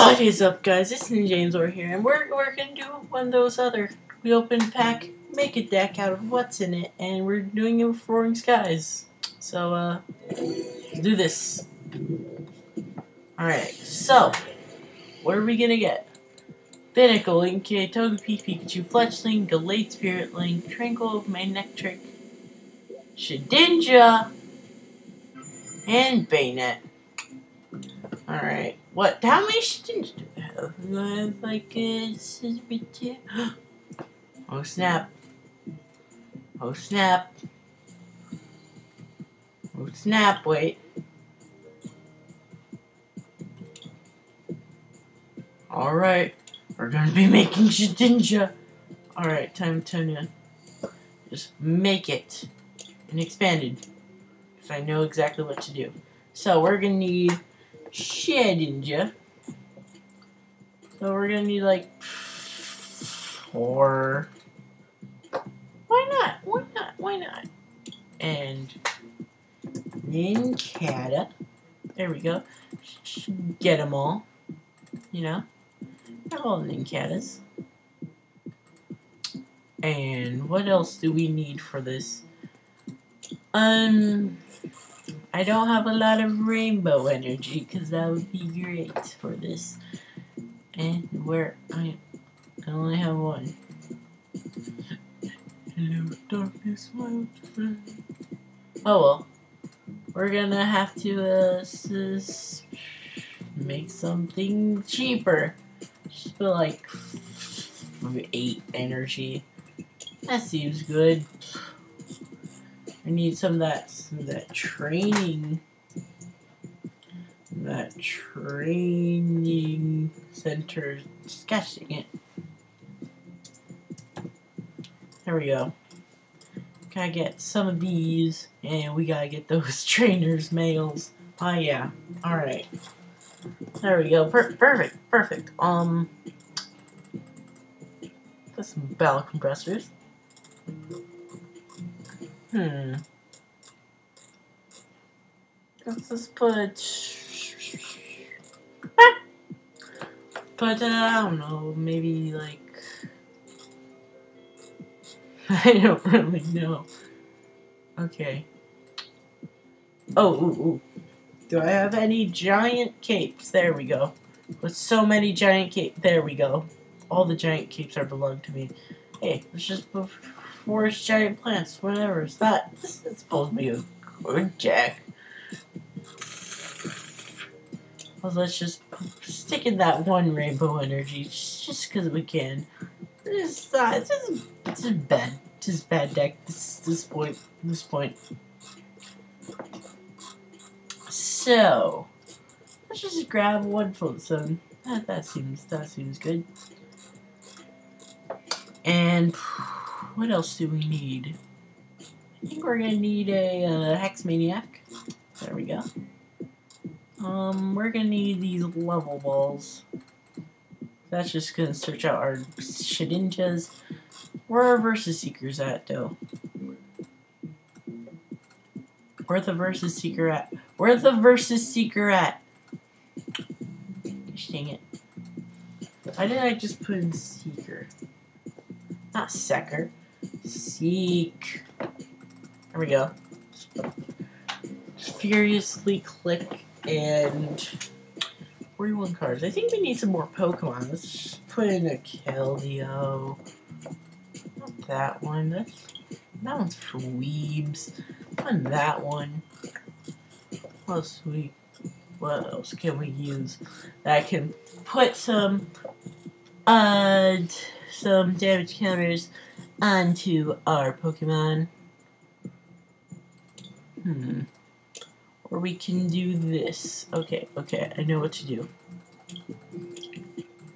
What is up, guys? It's Ninja here, and we're, we're gonna do one of those other. We open pack, make a deck out of what's in it, and we're doing it with Roaring Skies. So, uh, do this. Alright, so, what are we gonna get? Binacle, Inkay, Togepi, Pikachu, Fletchling, Gallade Spirit Link, Tranquill, Manectric, Shedinja, and Bayonet. Alright. What? How many Shedinja do I have? I have like a two? Oh snap. Oh snap. Oh snap, wait. Alright. We're gonna be making Shedinja. Alright, time, time to just make it and expanded. Because I know exactly what to do. So we're gonna need Shedinja. So we're gonna need like four. Why not? Why not? Why not? And Nincada. There we go. Get them all. You know? Have all the. And what else do we need for this? Um, I don't have a lot of rainbow energy because that would be great for this. And where I, I only have one. Hello, darkness, my friend. Oh well, we're gonna have to uh, make something cheaper. Just put like eight energy. That seems good. I need some of that, some of that training. That training center. Sketching it. There we go. Gotta get some of these, and we gotta get those Trainers' Mails. Oh yeah. Alright. There we go. Per perfect. Perfect. Um. Got some Battle Compressors. Hmm. Let's just put. But uh, I don't know, maybe like. I don't really know. Okay. Oh, ooh, ooh. Do I have any giant capes? There we go. With so many giant capes. There we go. All the giant capes are belong to me. Hey, let's just put forest giant plants, whatever. Is that? This is supposed to be a good deck. Well, let's just stick in that one rainbow energy, just because we can. This is, uh, this is, this is bad. This is bad deck. This this point. This point. So, let's just grab one float. That that seems that seems good. And what else do we need? I think we're gonna need a uh, Hex Maniac. There we go. Um, we're gonna need these level balls. That's just gonna search out our Shedinjas. Where are Versus Seekers at, though? Where the Versus Seeker at? Where the Versus Seeker at? Dang it. Why did I just put in Seeker? Not Seeker. Seek. There we go. Furiously click and 41 cards. I think we need some more Pokemon. Let's just put in a Keldeo. Not that one. That's that one's for weebs. Not that one. What we what else can we use that can put some uh some damage counters onto our Pokemon. Hmm. Or we can do this. Okay, okay, I know what to do.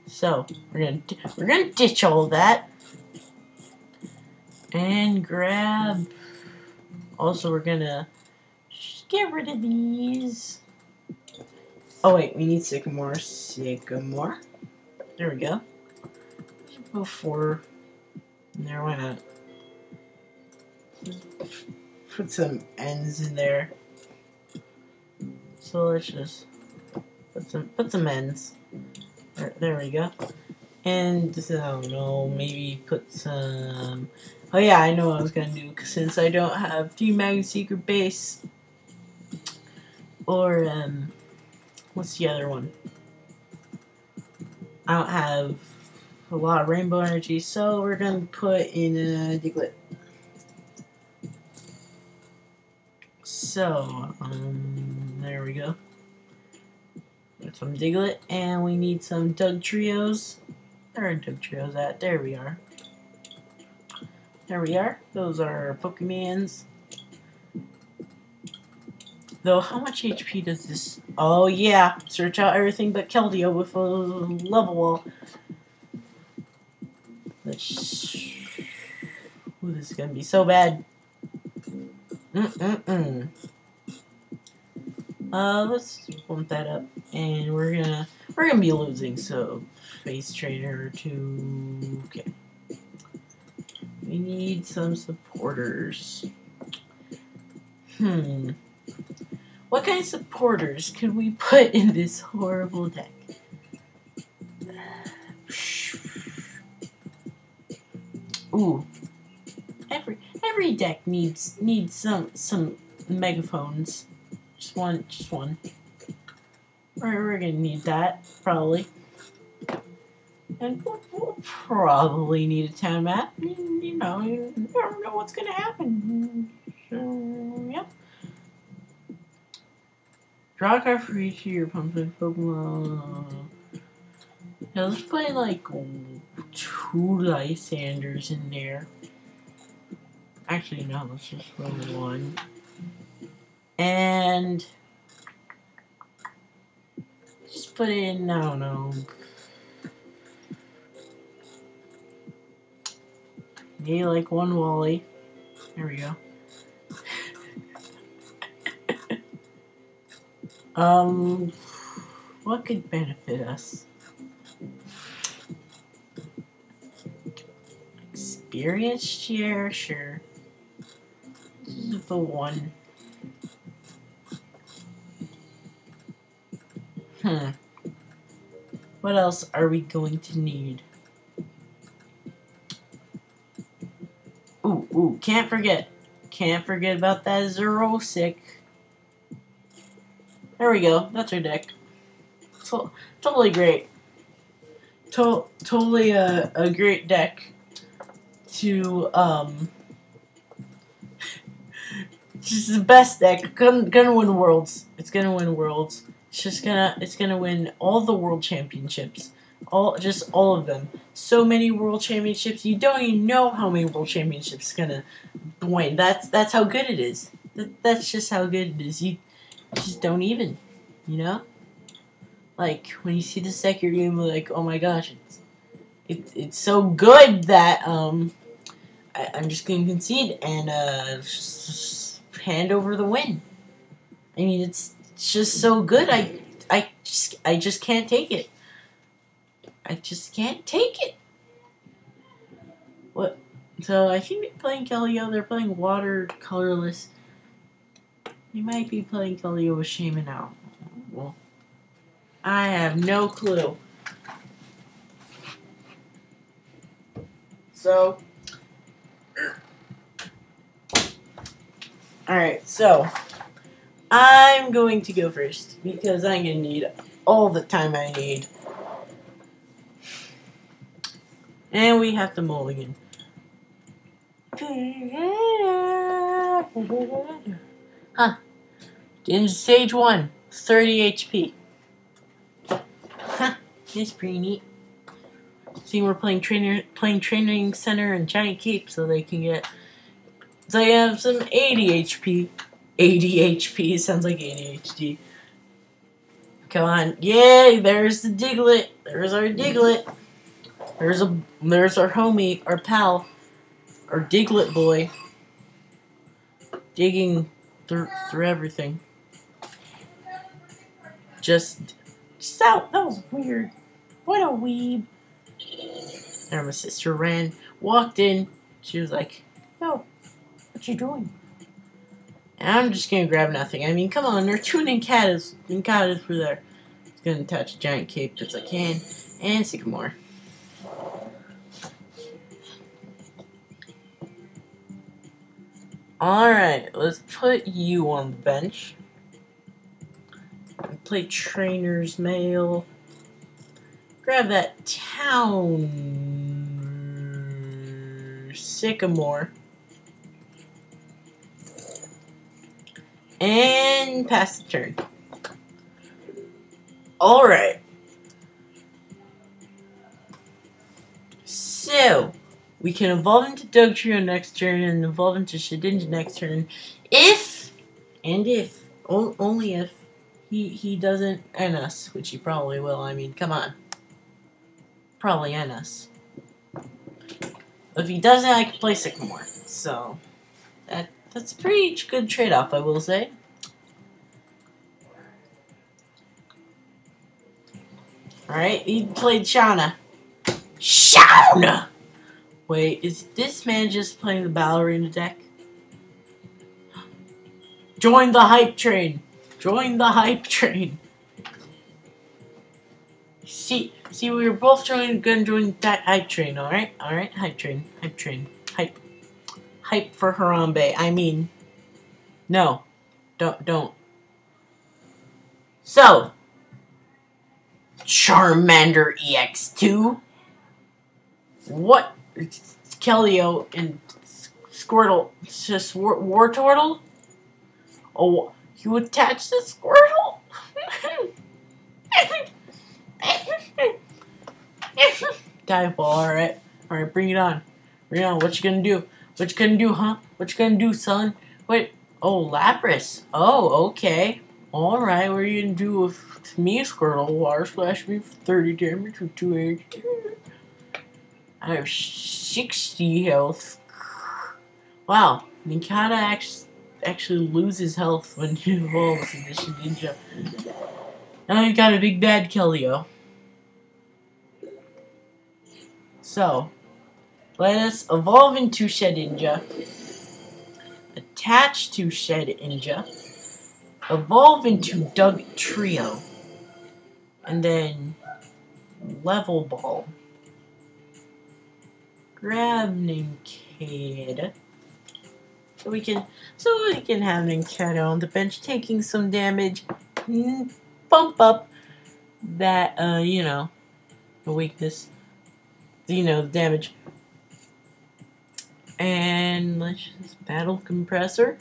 So we're gonna we're gonna ditch all that and grab. Also, we're gonna get rid of these. Oh wait, we need sycamore. Sycamore. There we go. Before there, why not? Put some ends in there. So let's just put some put some ends. There, there we go. And this is, I don't know, maybe put some. Oh yeah, I know what I was gonna do. Since I don't have Team Mag Secret Base, or um, what's the other one? I don't have a lot of rainbow energy, so we're gonna put in a Diglett. So, um, there we go. Got some Diglett, and we need some Dugtrios. Where are Dugtrios at? There we are. There we are. Those are Pokemons. Though, how much HP does this... Oh, yeah. Search out everything but Keldeo with a level ball. Ooh, this is gonna be so bad. Mm-mm-mm. Uh, let's bump that up. And we're gonna... We're gonna be losing, so... Face Trainer to... Okay. We need some supporters. Hmm. What kind of supporters could we put in this horrible deck? Ooh. Every every deck needs needs some some megaphones. Just one just one. We're, we're gonna need that, probably. And we'll, we'll probably need a town map. You you know, you never know what's gonna happen. So, yep. Draw a card for each of your pumpkin Pokemon. Now let's play like two Lysandres in there. Actually, no, let's just roll one. And just put in, I don't know. Maybe like one Wally. There we go. Um, what could benefit us? Experience share, sure. This is the one. Hmm. What else are we going to need? Ooh, ooh, can't forget. Can't forget about that Xerosic. There we go. That's our deck. So, totally great. To totally a, a great deck to, um... just the best deck. Gonna, gonna win Worlds. It's gonna win Worlds. It's just gonna, it's gonna win all the World Championships. All, just all of them. So many World Championships. You don't even know how many World Championships it's gonna win. That's, that's how good it is. That, that's just how good it is. You just don't even, you know? Like, when you see the deck, you're like, oh my gosh, it's, it, it's so good that, um, I, am just gonna concede and, uh, hand over the win. I mean, it's, just so good, I, I just, I just can't take it. I just can't take it. What? So, I think they're playing Keldeo, they're playing water, colorless, you might be playing Keldeo with Shaman out. Well, I have no clue. So, alright, so, I'm going to go first because I'm going to need all the time I need. And we have to mulligan. Huh. In stage 1, 30 HP. Huh, it's pretty neat. See, we're playing trainer, playing training center and giant cape, so they can get. They have some 80 HP. 80 HP sounds like ADHD. Come on, yay! There's the Diglett. There's our Diglett. There's a there's our homie, our pal, our Diglett boy, digging through through everything. Just, just out. That was weird. What a weeb. And my sister ran, walked in. She was like, "Yo, you doing?" And I'm just gonna grab nothing. I mean, come on, they're tuning Caddis, and Caddis were there. It's gonna a giant cape as I can, and Sycamore. Alright, let's put you on the bench. Play trainer's mail. Grab that town sycamore. And pass the turn. Alright. So, we can evolve into Dugtrio next turn and evolve into Shedinja next turn if, and if, only if, he, he doesn't end us, which he probably will. I mean, come on. Probably end us. If he doesn't, I can play Sycamore. So, that's a pretty good trade-off, I will say. Alright, he played Shauna. Shauna! Wait, is this man just playing the ballerina deck? Join the hype train! Join the hype train! See, see, we were both joining, gonna join that hype train, alright? Alright, hype train, hype train, hype. For Harambe, I mean, no, don't, don't. So, Charmander EX2? What Keldeo and Squirtle, just Wartortle? Oh, you attach the Squirtle? Dive ball, alright. Alright, bring it on. Bring it on. What you gonna do? What you gonna do, huh? What you gonna do, son? Wait. Oh, Lapras. Oh, okay. Alright, what are you gonna do with me, Squirtle? Water Splash me for 30 damage with 282. I have 60 health. Wow, Nincada actually loses health when you evolve in this ninja. Now you got a big bad Keldeo. So, let us evolve into Shedinja, attach to Shedinja, evolve into Dugtrio, and then level ball grab Nincada. So we can so we can have Nincada on the bench taking some damage. Bump up that uh, you know, the weakness. You know, the damage. And let's just battle compressor.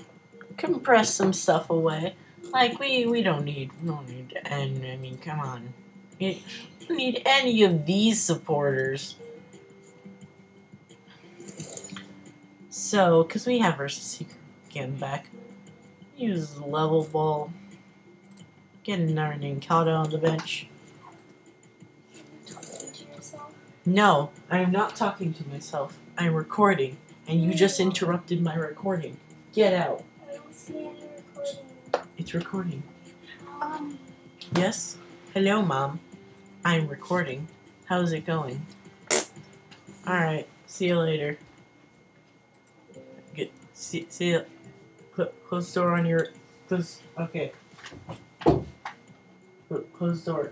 Compress some stuff away. Like we we don't need we don't need and I mean come on. We don't need any of these supporters. So, because we have our secret again back, use level ball, get another Nincada on the bench. No, I am not talking to myself. I'm recording, and you just interrupted my recording. Get out. I don't see any recording. It's recording. Um, Yes? Hello, Mom. I'm recording. How's it going? Alright, see you later. Get see see you. Cl- close door on your close okay. Cl- Close door.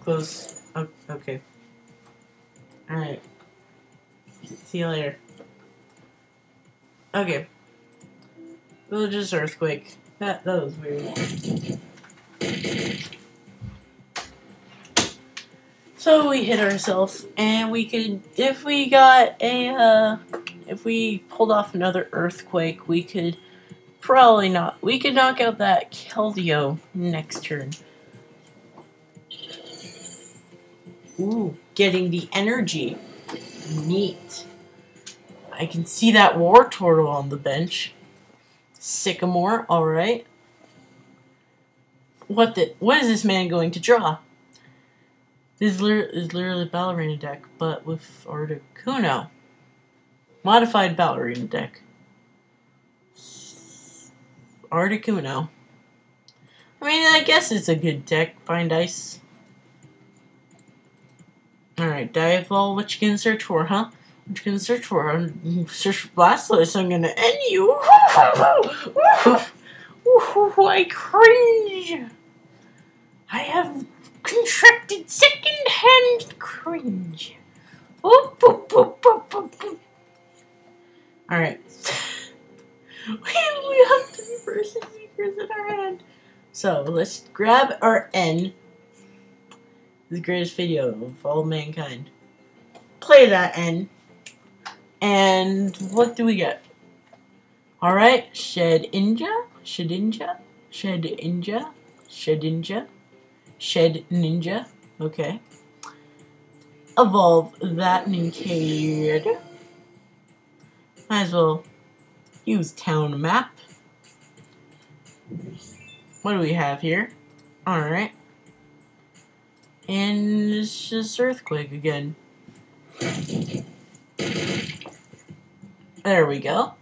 Close okay. Alright. See you later. Okay. Village's earthquake. That that was weird. So we hit ourselves, and we could, if we got a, uh, if we pulled off another earthquake, we could probably not. We could knock out that Keldeo next turn. Ooh, getting the energy. Neat. I can see that Wartortle on the bench. Sycamore, alright. What the, what is this man going to draw? This is, lit- is literally ballerina deck, but with Articuno. Modified ballerina deck. Articuno. I mean, I guess it's a good deck. Find ice. Alright, Dive Ball, what you gonna search for, huh? You gonna search for? Um, Search for Blastoise, I'm gonna end you. I cringe. I have contracted second-hand cringe. All right. we, have three versus secrets in our hand. So let's grab our N. The greatest video of all mankind. Play that N. And what do we get? Alright, Shedinja, Shed Ninja, Shedinja, Shed Ninja. Okay. Evolve that Nincada. Might as well use town map. What do we have here? Alright. And it's just earthquake again. There we go.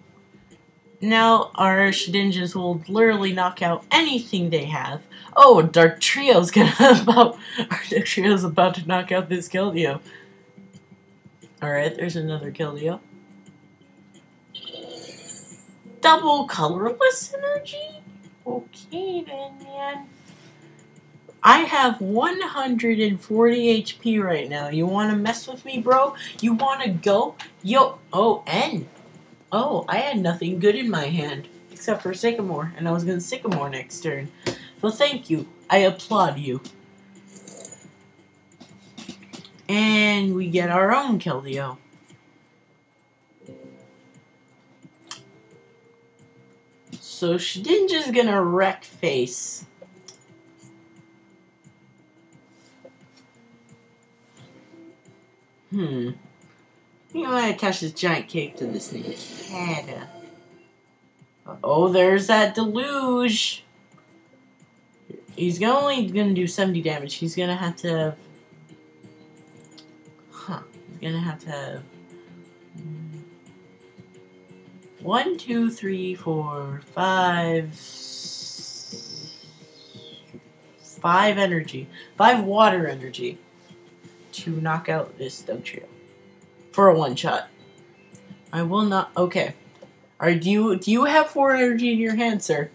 Now our Shedinjas will literally knock out anything they have. Oh, Dugtrio's gonna about our Dugtrio's about to knock out this Keldeo. Alright, there's another Keldeo. Double colorless energy? Okay then, man. I have 140 HP right now. You wanna mess with me, bro? You wanna go? Yo, oh. Oh, I had nothing good in my hand. Except for Sycamore, and I was gonna Sycamore next turn. So thank you. I applaud you. And we get our own Keldeo. So Shedinja's gonna wreck face. Hmm. I think I might attach this giant cape to this Nincada. Oh, there's that deluge. He's only gonna do 70 damage. He's gonna have to have. Huh. He's gonna have to have. mm, One, two, three, four, five. Five energy. Five water energy. To knock out this Dugtrio. For a one shot. I will not. Okay. Are do you do you have four energy in your hand, sir?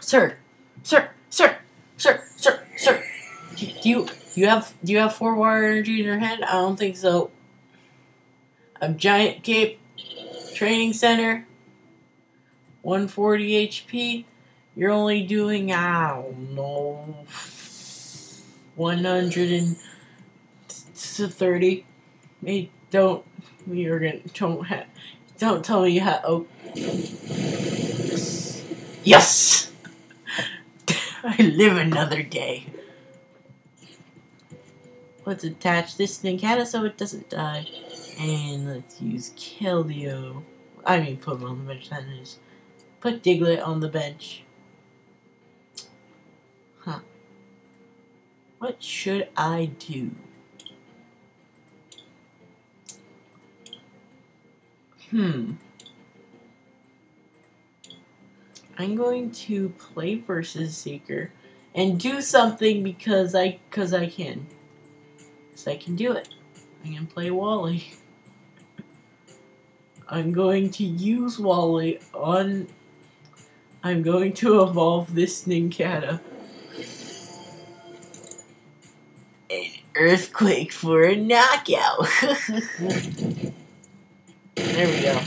Sir, sir, sir, sir, sir, sir. Do you do you have do you have four water energy in your hand? I don't think so. A giant cape, training center, 140 HP. You're only doing I don't know 130. Maybe don't you're gonna don't ha, don't tell me you have oh yes I live another day. Let's attach this thing, Nincada so it doesn't die. And let's use Keldeo. I mean put him on the bench that is. Put Diglett on the bench. Huh. What should I do? Hmm. I'm going to play versus Seeker and do something because I because I can. I can do it. I'm gonna play Wally. I'm going to use Wally on I'm going to evolve this Nincada. An earthquake for a knockout. there we go.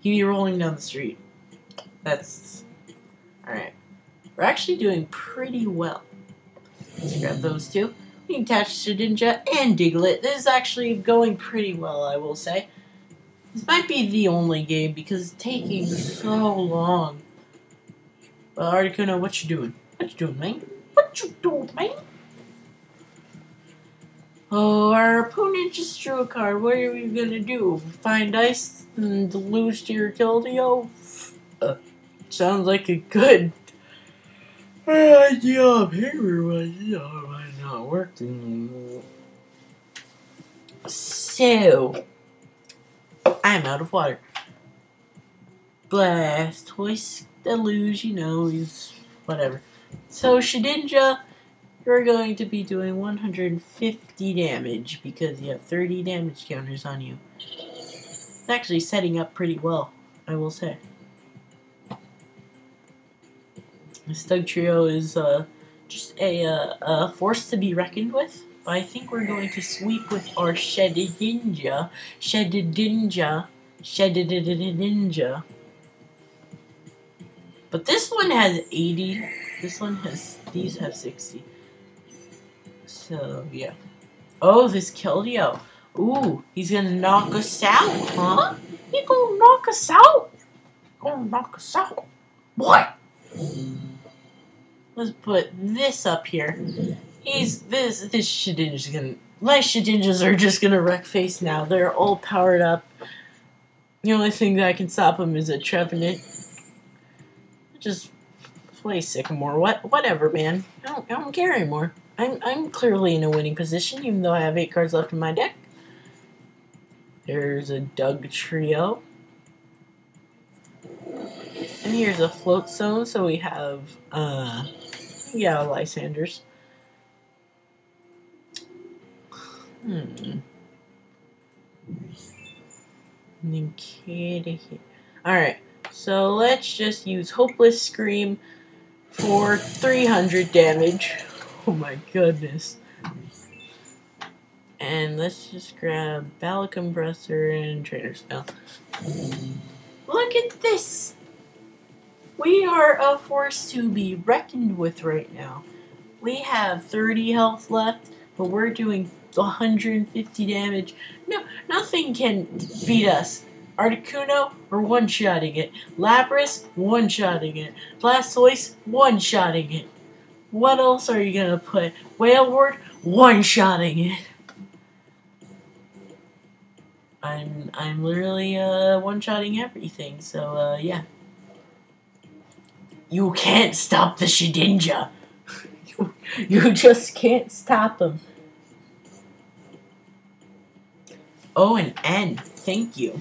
He be rolling down the street. That's alright. We're actually doing pretty well. Let's grab those two. We can attach Ninja and Diglett. This is actually going pretty well, I will say. This might be the only game because it's taking so long. Well, Articuno, what you doing? What you doing, man? What you doing, man? Oh, our opponent just drew a card. What are we gonna do? Find ice and lose to your Keldeo? Uh, sounds like a good idea on paper, but you know, it might not working. So, I'm out of water. Blast, Blastoise, Deluge, you know, is whatever. So, Shedinja, you're going to be doing 150 damage because you have 30 damage counters on you. It's actually setting up pretty well, I will say. This Dugtrio is uh, just a, uh, a force to be reckoned with. But I think we're going to sweep with our Shedidinja. Shedidinja. Shedidinja. But this one has 80. This one has, these have 60. So, yeah. Oh, this Keldeo. Ooh, he's gonna knock us out, huh? He gonna knock us out? Gonna knock us out. What? Let's put this up here. He's this this Shedinja's gonna my Shedinjas are just gonna wreck face now. They're all powered up. The only thing that can stop him is a Trevenant. Just play Sycamore. What whatever, man. I don't I don't care anymore. I'm I'm clearly in a winning position, even though I have eight cards left in my deck. There's a Dugtrio. And here's a Float Stone, so we have uh yeah, Lysandres. Hmm. Alright, so let's just use Hopeless Scream for 300 damage. Oh my goodness. And let's just grab Battle Compressor and Trainer Spell. Look at this! We are a force to be reckoned with right now. We have 30 health left, but we're doing 150 damage. No, nothing can beat us. Articuno, we're one-shotting it. Lapras, one-shotting it. Blastoise, one-shotting it. What else are you gonna put? Wailord, one-shotting it. I'm I'm literally uh, one-shotting everything, so uh, yeah. You can't stop the Shedinja. you, you just can't stop him. Oh, an N. Thank you.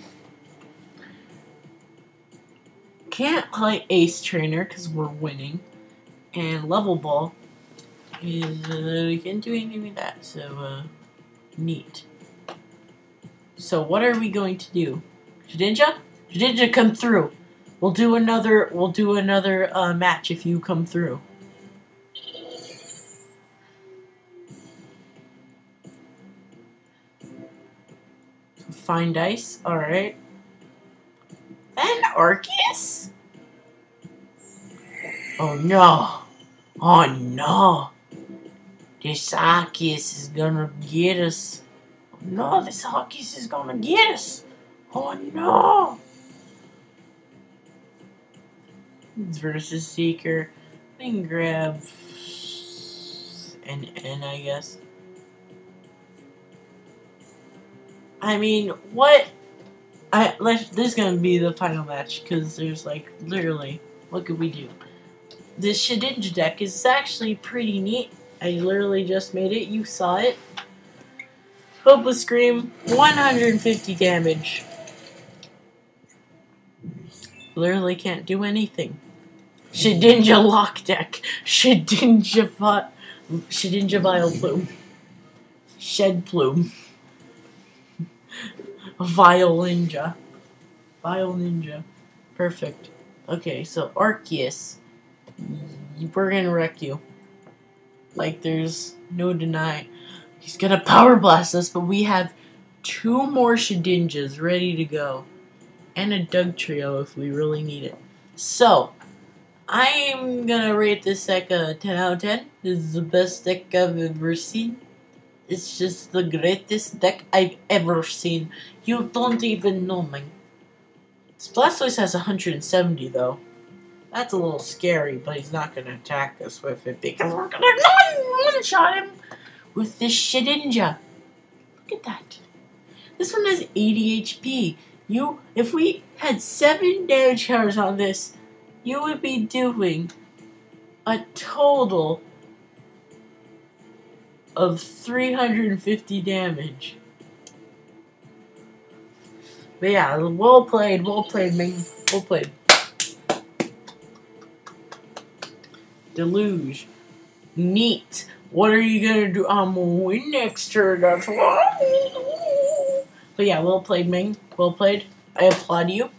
Can't play Ace Trainer because we're winning. And Level Ball is, uh, we can't do anything with that, so, uh, neat. So what are we going to do? Shedinja? Shedinja, come through. We'll do another, we'll do another, uh, match if you come through. Find ice, alright. Then Arceus? Oh no. Oh no. This Arceus is gonna get us. No, this Arceus is gonna get us. Oh no. Versus Seeker. Can grab an N, I guess. I mean, what? I let's. This is gonna be the final match because there's like literally, what could we do? This Shedinja deck is actually pretty neat. I literally just made it. You saw it. Hopeless Scream, 150 damage. Literally can't do anything. Shedinja Lock Deck. Shedinja Vi Shedinja Vileplume. Shed Plume. Vile Ninja. Vile Ninja. Perfect. Okay, so Arceus. We're gonna wreck you. Like, there's no deny. He's gonna power blast us, but we have two more Shedinjas ready to go. And a Dugtrio if we really need it. So, I'm gonna rate this deck a 10 out of 10. This is the best deck I've ever seen. It's just the greatest deck I've ever seen. You don't even know, man. Blastoise has 170 though. That's a little scary, but he's not gonna attack us with it because we're gonna one shot him with this Shedinja. Look at that. This one has 80 HP. You, if we had seven damage counters on this, you would be doing a total of 350 damage. But yeah, well played, well played, man. Well played. Deluge. Neat. What are you gonna do? I'm gonna win next turn. That's what But yeah, well played, Ming. Well played. I applaud you.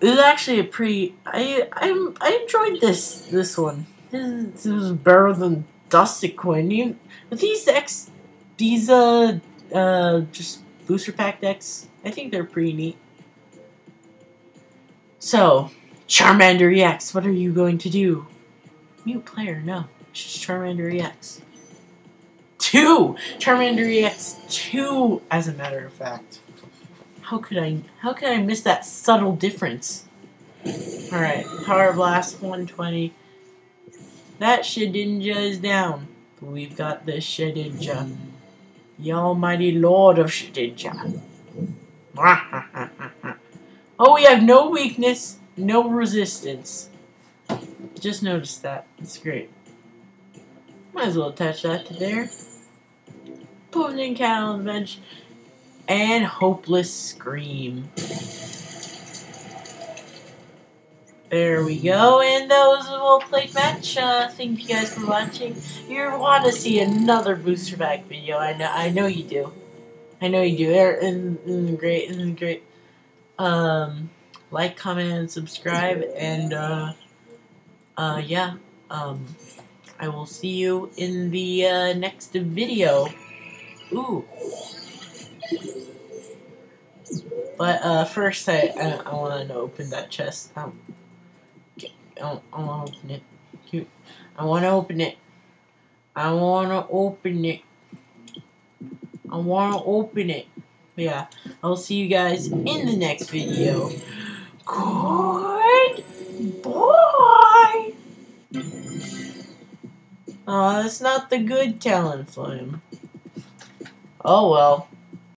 This is actually a pretty. I I I enjoyed this this one. This, this was better than Dusty Coin. You, with these decks, these uh uh just booster pack decks, I think they're pretty neat. So, Charmander EX, what are you going to do? Mute player, no. It's just Charmander EX. Two! Charmander EX 2, as a matter of fact. How could I how could I miss that subtle difference? Alright, Power Blast 120. That Shedinja is down. We've got the Shedinja. The almighty lord of Shedinja. oh, we have no weakness, no resistance. Just noticed that. It's great. Might as well attach that to there. In cat on the bench. And Hopeless Scream. There we go, and that was a well played match. Uh, thank you guys for watching. You want to see another booster pack video, I know, I know you do. I know you do. They're in, in great, in great. Um, like, comment, and subscribe, and uh, uh, yeah. Um, I will see you in the uh, next video. Ooh. But uh, first, I I, I want to open that chest. Um, I, want to open it. I want to open it. I want to open it. I want to open it. Yeah, I'll see you guys in the next video. Good boy. Oh, that's not the good Talonflame. Oh well.